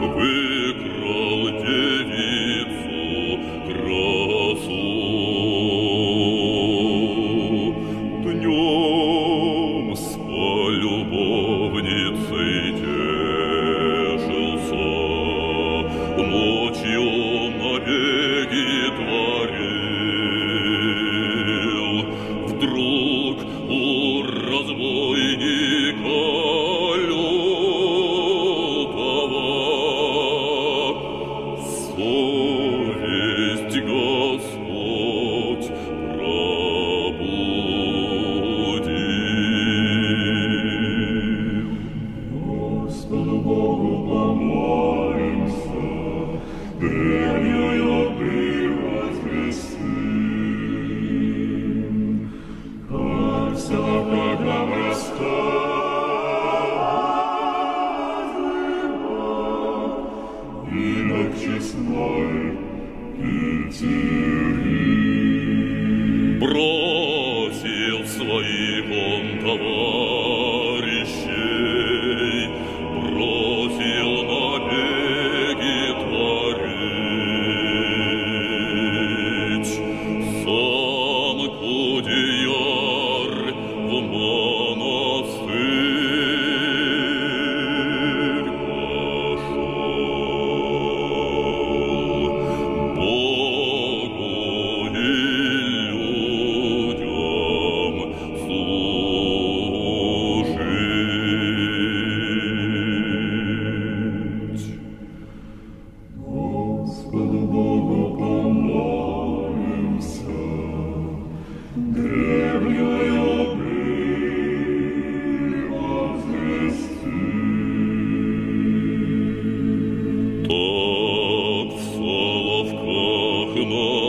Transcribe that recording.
the wind. лесной петери. Бросил своих он товарищей, бросил на набеги творить. Сам Кудей more.